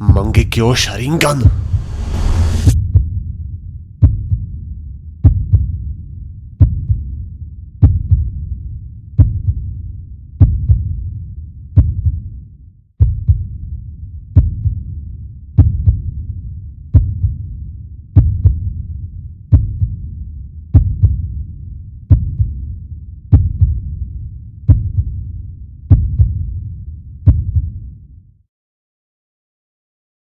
मंगे क्यों शरिंगन